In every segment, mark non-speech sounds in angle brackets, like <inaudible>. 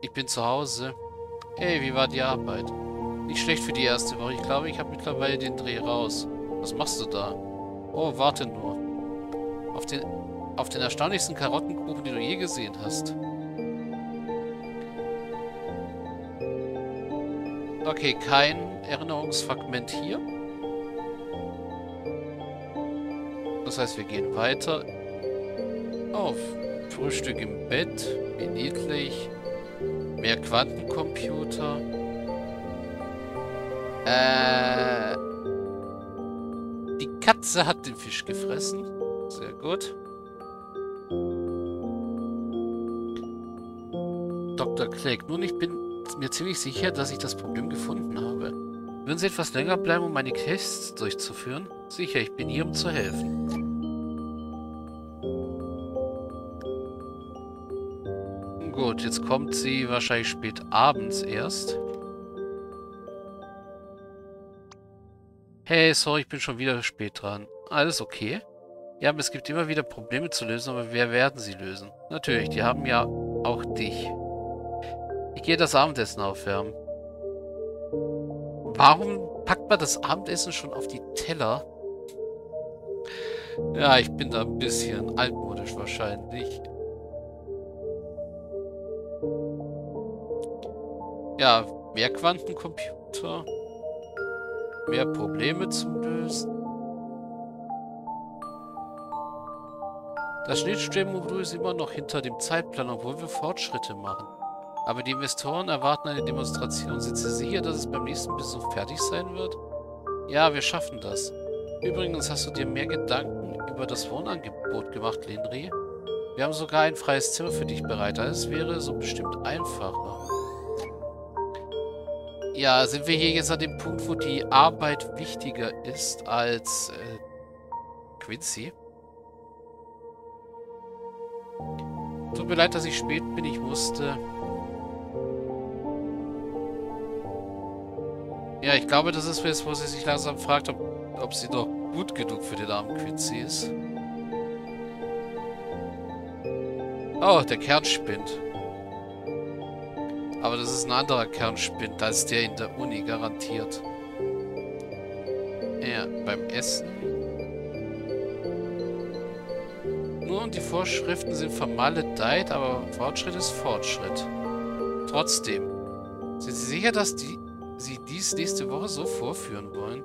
ich bin zu Hause. Hey, wie war die Arbeit? Nicht schlecht für die erste Woche. Ich glaube, ich habe mittlerweile den Dreh raus. Was machst du da? Oh, warte nur. Auf den, auf den erstaunlichsten Karottenkuchen, den du je gesehen hast. Okay, kein Erinnerungsfragment hier. Das heißt, wir gehen weiter. Auf Frühstück im Bett. Wie niedlich. Mehr Quantencomputer. Äh... Die Katze hat den Fisch gefressen. Sehr gut. Dr. Clegg. Nun, ich bin mir ziemlich sicher, dass ich das Problem gefunden habe. Würden Sie etwas länger bleiben, um meine Tests durchzuführen? Sicher, ich bin hier, um zu helfen. Gut, jetzt kommt sie wahrscheinlich spät abends erst. Hey, sorry, ich bin schon wieder spät dran. Alles okay? Ja, aber es gibt immer wieder Probleme zu lösen, aber wer werden sie lösen? Natürlich, die haben ja auch dich. Ich gehe das Abendessen aufwärmen. Warum packt man das Abendessen schon auf die Teller? Ja, ich bin da ein bisschen altmodisch wahrscheinlich. Ja, mehr Quantencomputer. Mehr Probleme zum Lösen. Das Schnittstellenmodul ist immer noch hinter dem Zeitplan, obwohl wir Fortschritte machen. Aber die Investoren erwarten eine Demonstration. Sind Sie sicher, dass es beim nächsten Besuch fertig sein wird? Ja, wir schaffen das. Übrigens hast du dir mehr Gedanken über das Wohnangebot gemacht, Linry. Wir haben sogar ein freies Zimmer für dich bereit. Alles wäre so bestimmt einfacher. Ja, sind wir hier jetzt an dem Punkt, wo die Arbeit wichtiger ist als äh, Quincy? Tut mir leid, dass ich spät bin. Ich musste Ja, ich glaube, das ist jetzt, wo sie sich langsam fragt, ob, ob sie doch gut genug für den armen Quincy ist. Oh, der Kern spinnt. Aber das ist ein anderer Kernspind als der in der Uni, garantiert. Ja, beim Essen. Nur und die Vorschriften sind vermaledeit, aber Fortschritt ist Fortschritt. Trotzdem. Sind Sie sicher, dass die Sie dies nächste Woche so vorführen wollen?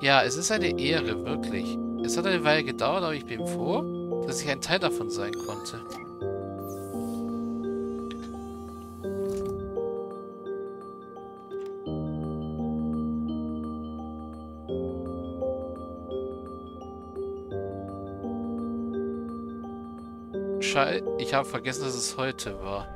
Ja, es ist eine Ehre, wirklich. Es hat eine Weile gedauert, aber ich bin froh, dass ich ein Teil davon sein konnte. Schei ich habe vergessen, dass es heute war.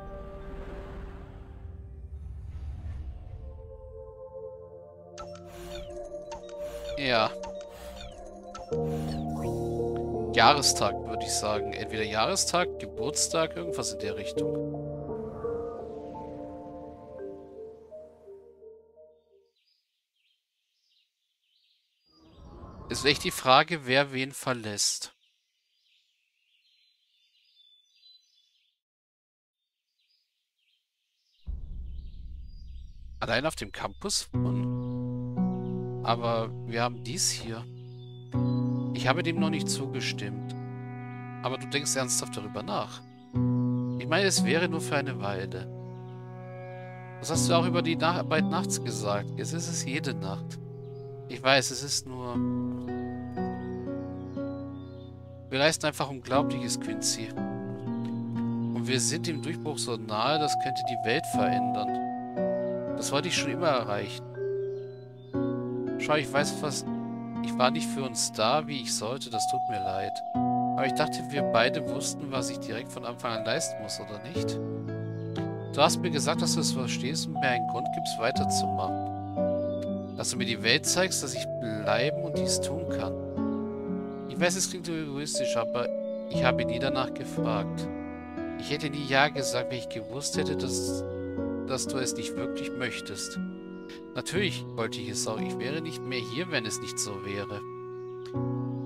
Ja. Jahrestag, würde ich sagen. Entweder Jahrestag, Geburtstag, irgendwas in der Richtung. Ist echt die Frage, wer wen verlässt. Allein auf dem Campus. Aber wir haben dies hier. Ich habe dem noch nicht zugestimmt. Aber du denkst ernsthaft darüber nach. Ich meine, es wäre nur für eine Weile. Das hast du auch über die Arbeit nachts gesagt. Jetzt ist es jede Nacht. Ich weiß, es ist nur... Wir leisten einfach Unglaubliches, Quincy. Und wir sind dem Durchbruch so nahe, das könnte die Welt verändern. Das wollte ich schon immer erreichen. Schau, ich weiß was... Ich war nicht für uns da, wie ich sollte. Das tut mir leid. Aber ich dachte, wir beide wussten, was ich direkt von Anfang an leisten muss, oder nicht? Du hast mir gesagt, dass du es verstehst und mir einen Grund gibst, weiterzumachen. Dass du mir die Welt zeigst, dass ich bleiben und dies tun kann. Ich weiß, es klingt egoistisch, aber ich habe nie danach gefragt. Ich hätte nie Ja gesagt, wenn ich gewusst hätte, dass, dass du es nicht wirklich möchtest. Natürlich wollte ich es auch. Ich wäre nicht mehr hier, wenn es nicht so wäre.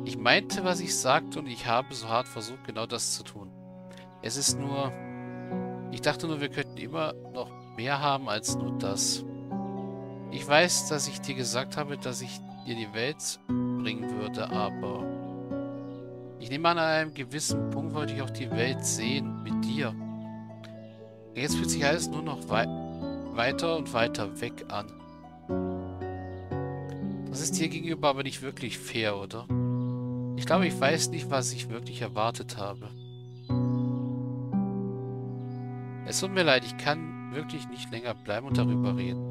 Ich meinte, was ich sagte und ich habe so hart versucht, genau das zu tun. Es ist nur... Ich dachte nur, wir könnten immer noch mehr haben als nur das. Ich weiß, dass ich dir gesagt habe, dass ich dir die Welt bringen würde, aber... Ich nehme an, an einem gewissen Punkt wollte ich auch die Welt sehen, mit dir. Jetzt fühlt sich alles nur noch wei weiter und weiter weg an. Das ist dir gegenüber aber nicht wirklich fair, oder? Ich glaube, ich weiß nicht, was ich wirklich erwartet habe. Es tut mir leid, ich kann wirklich nicht länger bleiben und darüber reden.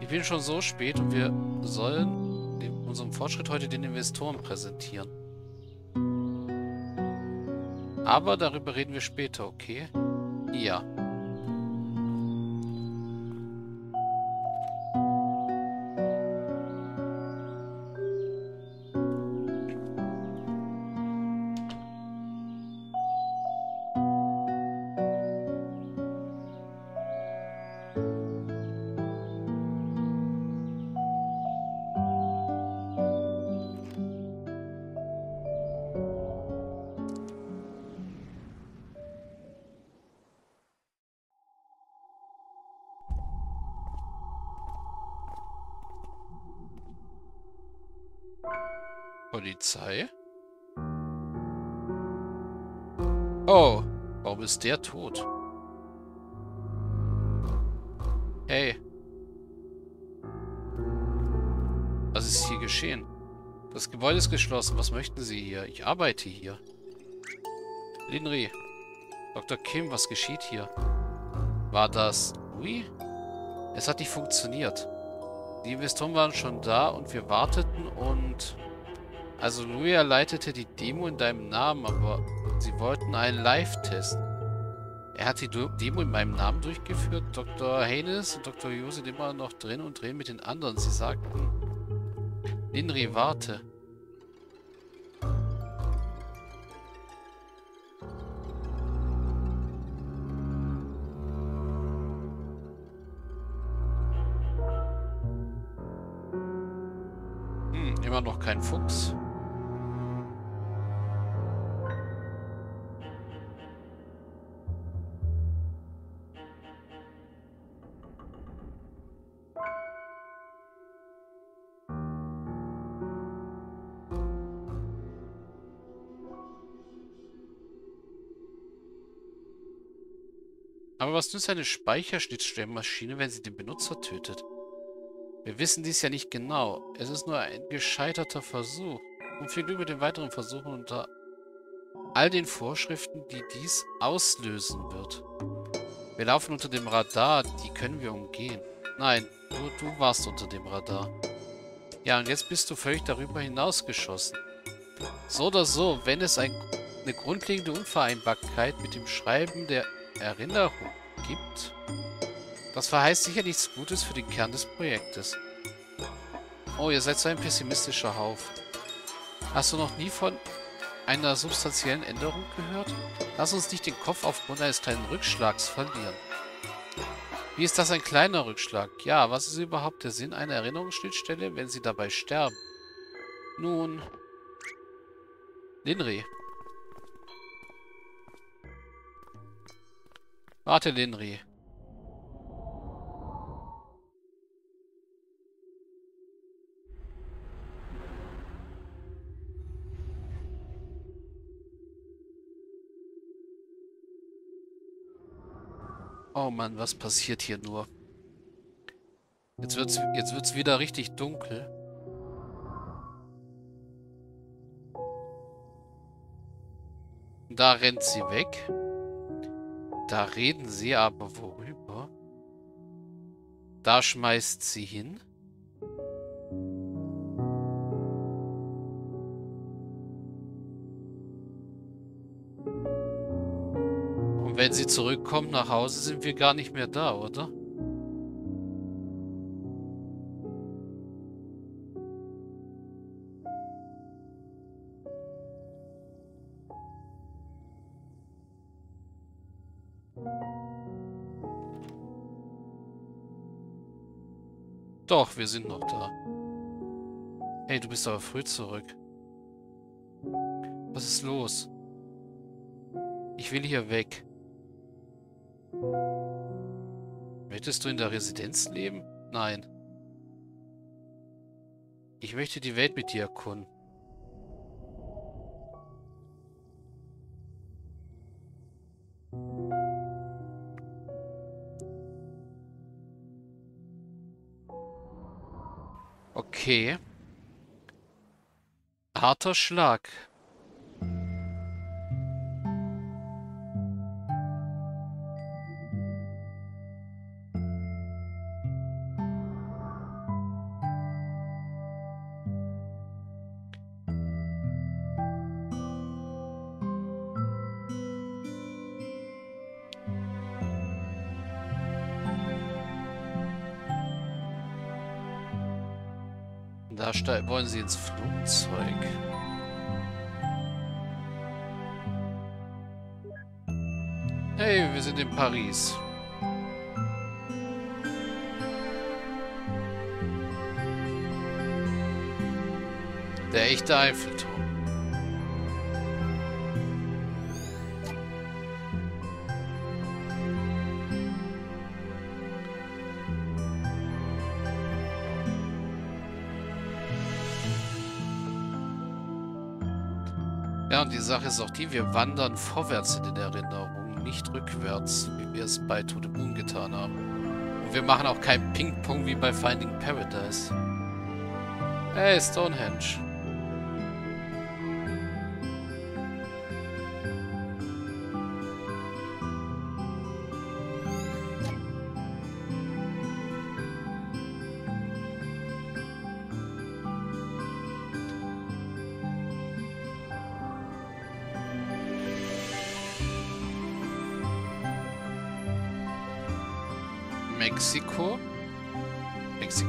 Ich bin schon so spät und wir sollen unseren Fortschritt heute den Investoren präsentieren. Aber darüber reden wir später, okay? Ja. Polizei? Oh, warum ist der tot? Hey. Was ist hier geschehen? Das Gebäude ist geschlossen. Was möchten Sie hier? Ich arbeite hier. Linri. Dr. Kim, was geschieht hier? War das Louis? Es hat nicht funktioniert. Die Investoren waren schon da und wir warteten und... Also Luia leitete die Demo in deinem Namen, aber sie wollten einen Live-Test. Er hat die Demo in meinem Namen durchgeführt. Dr. Haynes und Dr. Yu sind immer noch drin und drehen mit den anderen. Sie sagten... Linri, warte. Hm, immer noch kein Fuchs. Aber was nützt eine Speicherschnittstellenmaschine, wenn sie den Benutzer tötet? Wir wissen dies ja nicht genau. Es ist nur ein gescheiterter Versuch. Und viel mit den weiteren Versuchen unter all den Vorschriften, die dies auslösen wird. Wir laufen unter dem Radar, die können wir umgehen. Nein, nur du warst unter dem Radar. Ja, und jetzt bist du völlig darüber hinausgeschossen. So oder so, wenn es ein, eine grundlegende Unvereinbarkeit mit dem Schreiben der Erinnerung gibt. Das verheißt sicher nichts Gutes für den Kern des Projektes. Oh, ihr seid so ein pessimistischer Haufen. Hast du noch nie von einer substanziellen Änderung gehört? Lass uns nicht den Kopf aufgrund eines kleinen Rückschlags verlieren. Wie ist das ein kleiner Rückschlag? Ja, was ist überhaupt der Sinn einer Erinnerungsschnittstelle, wenn sie dabei sterben? Nun... Linri, Warte, Linri. Oh Mann, was passiert hier nur? Jetzt wird's, jetzt wird's wieder richtig dunkel. Da rennt sie weg. Da reden sie aber worüber? Da schmeißt sie hin. Und wenn sie zurückkommt nach Hause, sind wir gar nicht mehr da, oder? Doch, wir sind noch da. Hey, du bist aber früh zurück. Was ist los? Ich Ich will hier weg. Möchtest du in der Residenz leben? Nein. Ich möchte die Welt mit dir erkunden. Okay. Harter Schlag. Da wollen sie ins Flugzeug. Hey, wir sind in Paris. Der echte Eiffelturm. Sache ist auch die, wir wandern vorwärts in den Erinnerungen, nicht rückwärts, wie wir es bei To the Moon getan haben. Und wir machen auch kein Ping-Pong wie bei Finding Paradise. Hey, Stonehenge.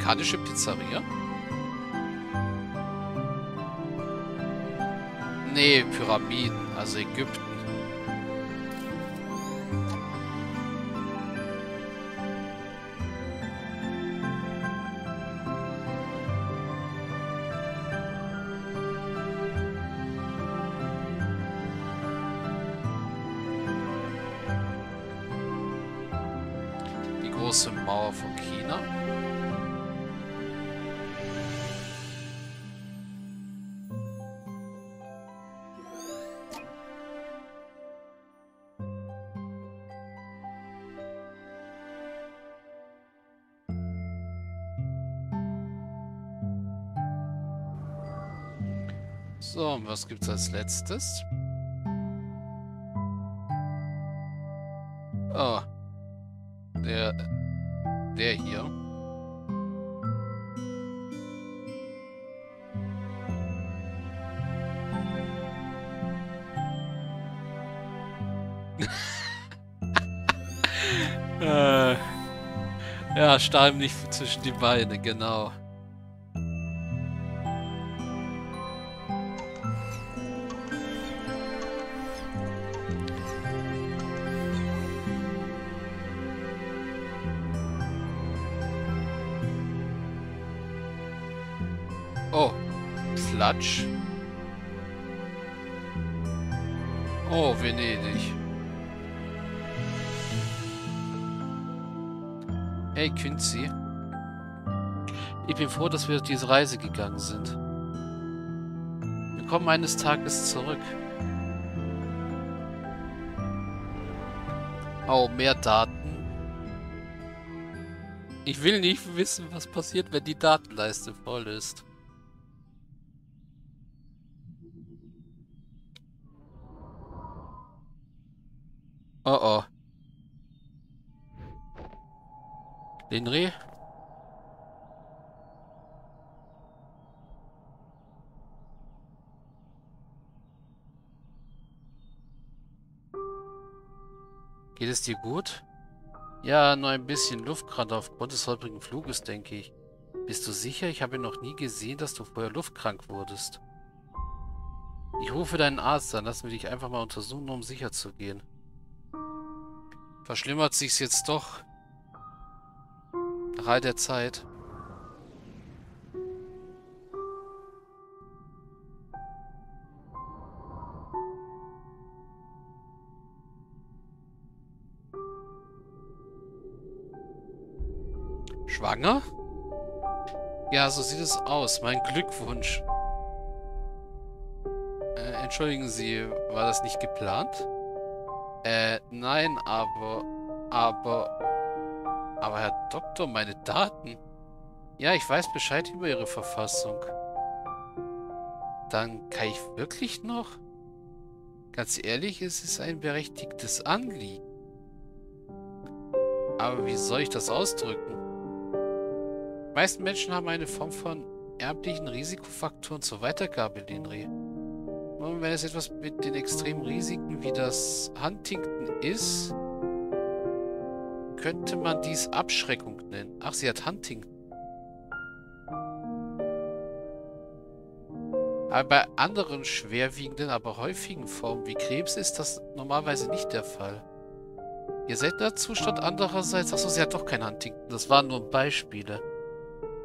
Mexikanische Pizzeria? Nee, Pyramiden, also Ägypten. Die große Mauer von China. Was gibt's als letztes? Oh. Der... Der hier. <laughs> äh, ja, stahl nicht zwischen die Beine, genau. Flatsch. Oh, Venedig. Hey, Quincy. Ich bin froh, dass wir diese Reise gegangen sind. Wir kommen eines Tages zurück. Oh, mehr Daten. Ich will nicht wissen, was passiert, wenn die Datenleiste voll ist. Oh oh. Linri? Geht es dir gut? Ja, nur ein bisschen Luft gerade aufgrund des holprigen Fluges, denke ich. Bist du sicher? Ich habe noch nie gesehen, dass du vorher luftkrank wurdest. Ich rufe deinen Arzt an. Lassen wir dich einfach mal untersuchen, um sicher zu gehen verschlimmert sich's jetzt doch nach all der Zeit. Schwanger? Ja, so sieht es aus. Mein Glückwunsch. Äh, entschuldigen Sie, war das nicht geplant? Äh, nein, aber... Aber... Aber Herr Doktor, meine Daten... Ja, ich weiß Bescheid über Ihre Verfassung. Dann kann ich wirklich noch? Ganz ehrlich, es ist ein berechtigtes Anliegen. Aber wie soll ich das ausdrücken? Die meisten Menschen haben eine Form von erblichen Risikofaktoren zur Weitergabe, Linry. Und wenn es etwas mit den extremen Risiken wie das Huntington ist, könnte man dies Abschreckung nennen. Ach, sie hat Huntington. Aber bei anderen schwerwiegenden, aber häufigen Formen wie Krebs ist das normalerweise nicht der Fall. Ihr seltener Zustand andererseits... Achso, sie hat doch kein Huntington. Das waren nur Beispiele.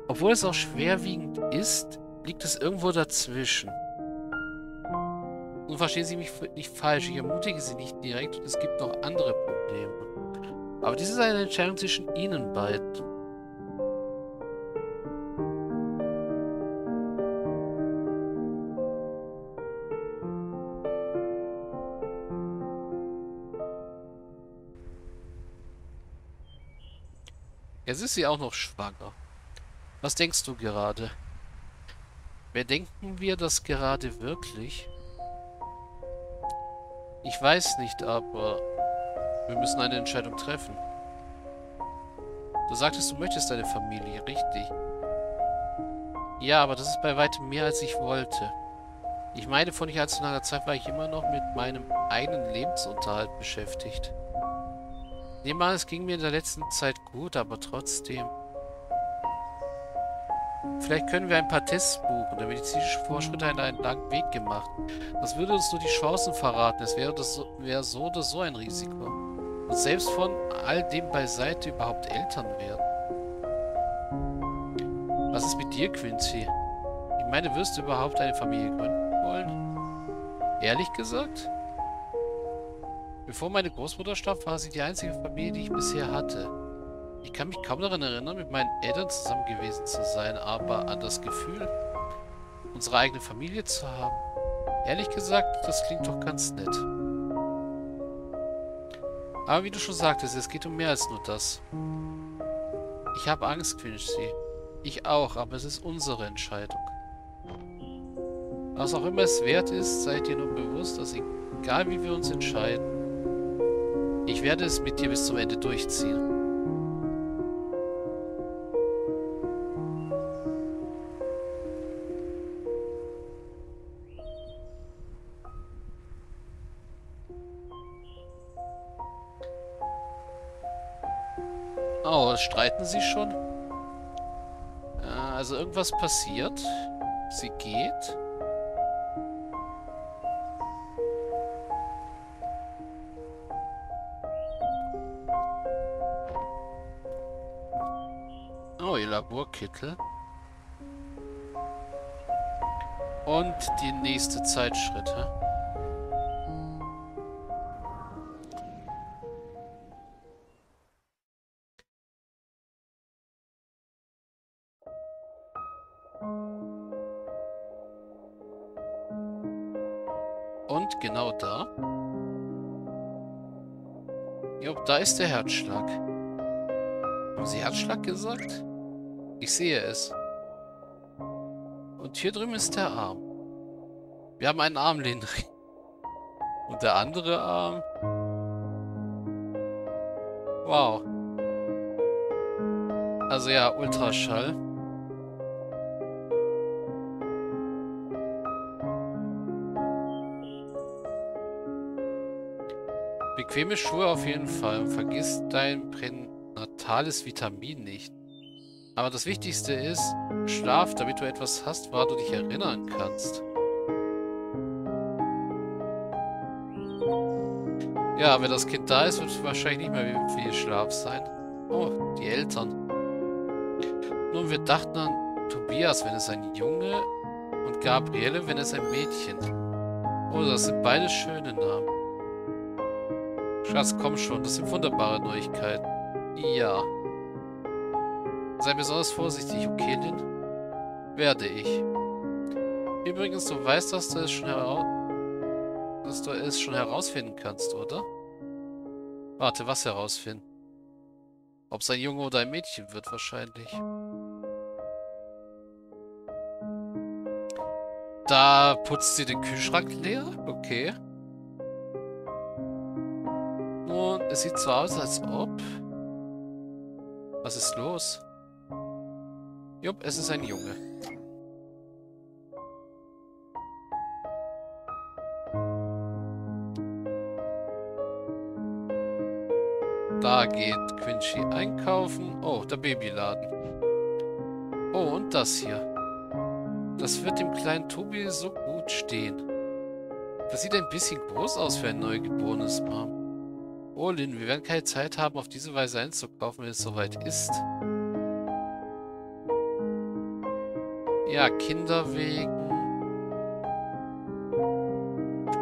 Obwohl es auch schwerwiegend ist, liegt es irgendwo dazwischen. Und verstehen Sie mich nicht falsch, ich ermutige Sie nicht direkt und es gibt noch andere Probleme. Aber dies ist eine Entscheidung zwischen Ihnen beiden. Jetzt ist sie auch noch schwanger. Was denkst du gerade? Wer denken wir das gerade wirklich? Ich weiß nicht, aber wir müssen eine Entscheidung treffen. Du sagtest, du möchtest eine Familie, richtig? Ja, aber das ist bei weitem mehr, als ich wollte. Ich meine, vor nicht allzu langer Zeit war ich immer noch mit meinem eigenen Lebensunterhalt beschäftigt. Nehmen an, es ging mir in der letzten Zeit gut, aber trotzdem. Vielleicht können wir ein paar Tests buchen. Der medizinische Fortschritt hat einen langen Weg gemacht. Das würde uns nur die Chancen verraten. Es wäre, das, wäre so oder so ein Risiko. Und selbst von all dem beiseite überhaupt Eltern werden. Was ist mit dir, Quincy? Ich meine, wirst du überhaupt eine Familie gründen wollen? Ehrlich gesagt? Bevor meine Großmutter starb, war sie die einzige Familie, die ich bisher hatte. Ich kann mich kaum daran erinnern, mit meinen Eltern zusammen gewesen zu sein, aber an das Gefühl, unsere eigene Familie zu haben. Ehrlich gesagt, das klingt doch ganz nett. Aber wie du schon sagtest, es geht um mehr als nur das. Ich habe Angst, Quincy. Ich auch, aber es ist unsere Entscheidung. Was auch immer es wert ist, seid ihr nur bewusst, dass egal wie wir uns entscheiden, ich werde es mit dir bis zum Ende durchziehen. Oh, streiten sie schon? Also irgendwas passiert. Sie geht. Laborkittel. Und die nächste Zeitschritte. Ist der Herzschlag. Haben Sie Herzschlag gesagt? Ich sehe es. Und hier drüben ist der Arm. Wir haben einen Arm, Lindri. Und der andere Arm... Wow. Also ja, Ultraschall. Bequeme Schuhe auf jeden Fall. Vergiss dein pränatales Vitamin nicht. Aber das Wichtigste ist, schlaf, damit du etwas hast, woran du dich erinnern kannst. Ja, wenn das Kind da ist, wird es wahrscheinlich nicht mehr viel Schlaf sein. Oh, die Eltern. Nun, wir dachten an Tobias, wenn es ein Junge, und Gabriele, wenn es ein Mädchen. Oh, das sind beide schöne Namen. Schatz, komm schon, das sind wunderbare Neuigkeiten. Ja. Sei besonders vorsichtig, okay, Lin? Werde ich. Übrigens, du weißt, dass du es schon heraus dass du es schon herausfinden kannst, oder? Warte, was herausfinden? Ob es ein Junge oder ein Mädchen wird, wahrscheinlich. Da putzt sie den Kühlschrank leer? Okay. Es sieht so aus, als ob... Was ist los? Jupp, es ist ein Junge. Da geht Quincy einkaufen. Oh, der Babyladen. Oh, und das hier. Das wird dem kleinen Tobi so gut stehen. Das sieht ein bisschen groß aus für ein neugeborenes Mom. Oh, Lynn, wir werden keine Zeit haben, auf diese Weise einzukaufen, wenn es soweit ist. Ja, Kinderwegen.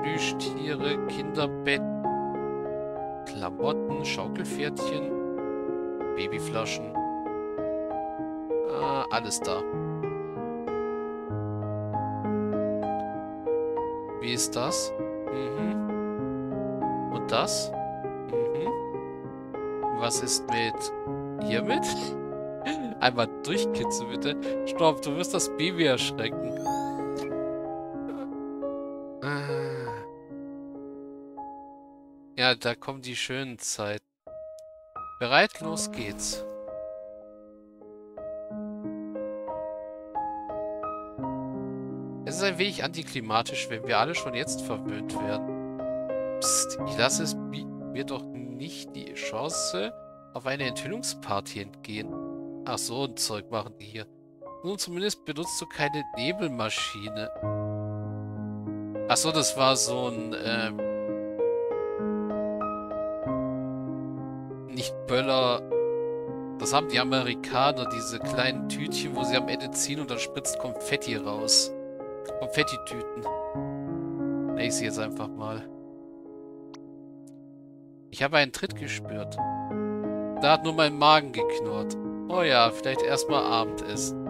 Plüschtiere, Kinderbett. Klamotten, Schaukelpferdchen. Babyflaschen. Ah, alles da. Wie ist das? Mhm. Und das? Was ist mit hiermit? <laughs> Einmal durchkitzeln, bitte. Stopp, du wirst das Baby erschrecken. Ah. Ja, da kommen die schönen Zeiten. Bereit, los geht's. Es ist ein wenig antiklimatisch, wenn wir alle schon jetzt verwöhnt werden. Psst, ich lasse es mir doch nicht die Chance auf eine Enthüllungsparty entgehen. Ach so, ein Zeug machen die hier. Nun, zumindest benutzt du keine Nebelmaschine. Ach so, das war so ein, ähm... Nicht Böller... Das haben die Amerikaner, diese kleinen Tütchen, wo sie am Ende ziehen und dann spritzt Konfetti raus. Konfettitüten. Ich sie jetzt einfach mal. Ich habe einen Tritt gespürt. Da hat nur mein Magen geknurrt. Oh ja, vielleicht erstmal Abendessen.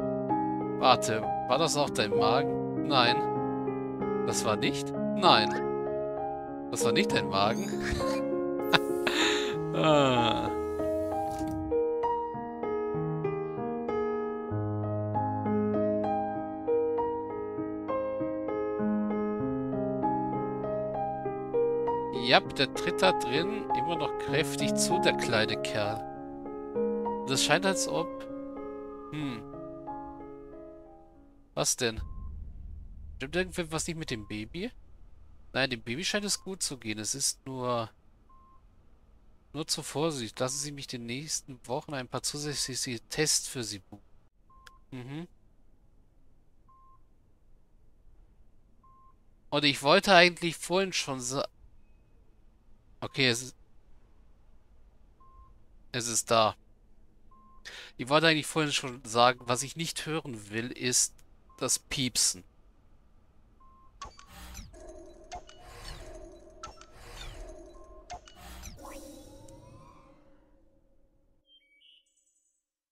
Warte, war das auch dein Magen? Nein. Das war nicht? Nein. Das war nicht dein Magen? <laughs> ah. Ja, der tritt da drin immer noch kräftig zu, der kleine Kerl. Es scheint, als ob... Hm. Was denn? Stimmt irgendwas nicht mit dem Baby? Nein, dem Baby scheint es gut zu gehen. Es ist nur... Nur zur Vorsicht. Lassen Sie mich den nächsten Wochen ein paar zusätzliche Tests für Sie buchen. Mhm. Und ich wollte eigentlich vorhin schon sagen... Okay, es ist... Es ist da. Ich wollte eigentlich vorhin schon sagen, was ich nicht hören will, ist das Piepsen.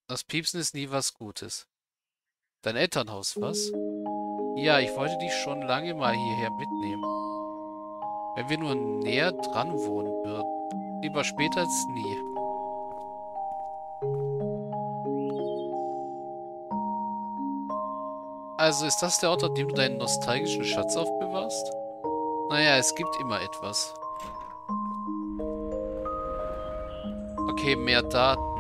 Das Piepsen ist nie was Gutes. Dein Elternhaus, was? Ja, ich wollte dich schon lange mal hierher mitnehmen. Wenn wir nur näher dran wohnen würden. Lieber später als nie. Also ist das der Ort, an dem du deinen nostalgischen Schatz aufbewahrst? Naja, es gibt immer etwas. Okay, mehr Daten.